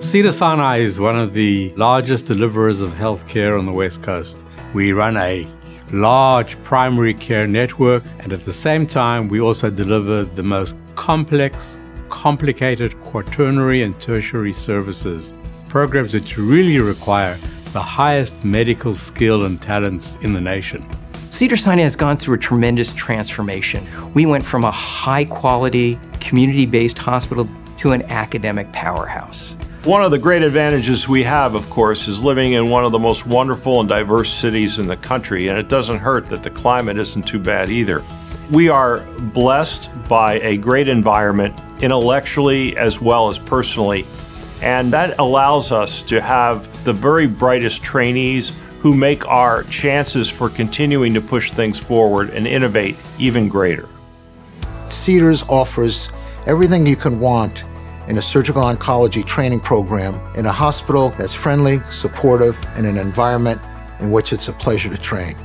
Cedars-Sinai is one of the largest deliverers of healthcare on the West Coast. We run a large primary care network, and at the same time, we also deliver the most complex, complicated quaternary and tertiary services, programs that really require the highest medical skill and talents in the nation. Cedars-Sinai has gone through a tremendous transformation. We went from a high quality, community based hospital to an academic powerhouse. One of the great advantages we have, of course, is living in one of the most wonderful and diverse cities in the country, and it doesn't hurt that the climate isn't too bad either. We are blessed by a great environment, intellectually as well as personally, and that allows us to have the very brightest trainees who make our chances for continuing to push things forward and innovate even greater. Cedars offers everything you can want in a surgical oncology training program in a hospital that's friendly, supportive, and an environment in which it's a pleasure to train.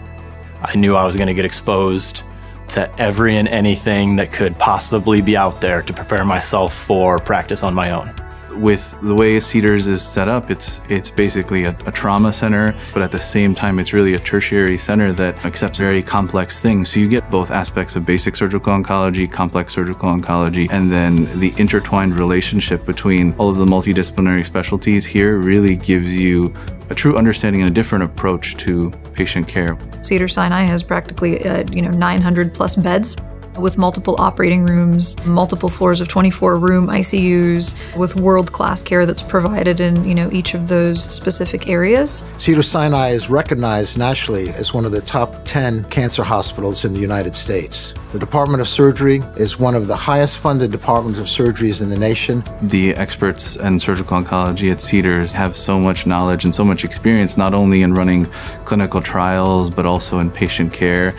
I knew I was going to get exposed to every and anything that could possibly be out there to prepare myself for practice on my own with the way Cedars is set up, it's it's basically a, a, trauma center, but at the same time, it's really a tertiary center that accepts very complex things. So you get both aspects of basic surgical oncology, complex surgical oncology, and then the intertwined relationship between all of the multidisciplinary specialties here really gives you a true understanding and a different approach to patient care. Cedars-Sinai has practically, uh, you know, 900 plus beds with multiple operating rooms, multiple floors of 24 room ICUs with world-class care that's provided in, you know, each of those specific areas. Cedars-Sinai is recognized nationally as one of the top 10 cancer hospitals in the United States. The Department of Surgery is one of the highest funded departments of surgeries in the nation. The experts in surgical oncology at Cedars have so much knowledge and so much experience, not only in running clinical trials, but also in patient care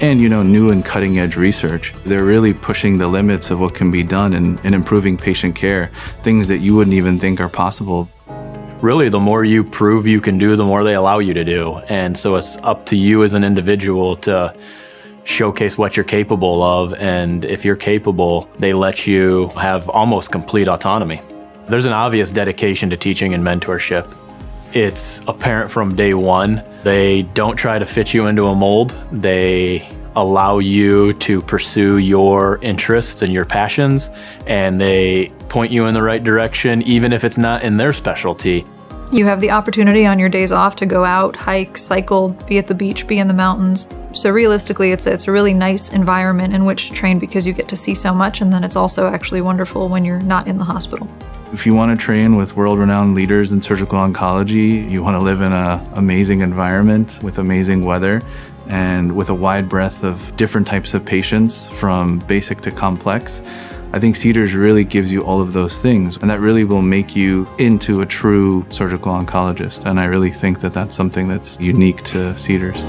and you know new and cutting edge research they're really pushing the limits of what can be done and, in improving patient care things that you wouldn't even think are possible. Really the more you prove you can do the more they allow you to do. And so it's up to you as an individual to showcase what you're capable of. And if you're capable they let you have almost complete autonomy. There's an obvious dedication to teaching and mentorship it's apparent from day one. They don't try to fit you into a mold. They allow you to pursue your interests and your passions, and they point you in the right direction, even if it's not in their specialty. You have the opportunity on your days off to go out, hike, cycle, be at the beach, be in the mountains. So realistically, it's it's a really nice environment in which to train because you get to see so much, and then it's also actually wonderful when you're not in the hospital. If you want to train with world-renowned leaders in surgical oncology, you want to live in an amazing environment with amazing weather and with a wide breadth of different types of patients from basic to complex, I think Cedars really gives you all of those things, and that really will make you into a true surgical oncologist. And I really think that that's something that's unique to Cedars.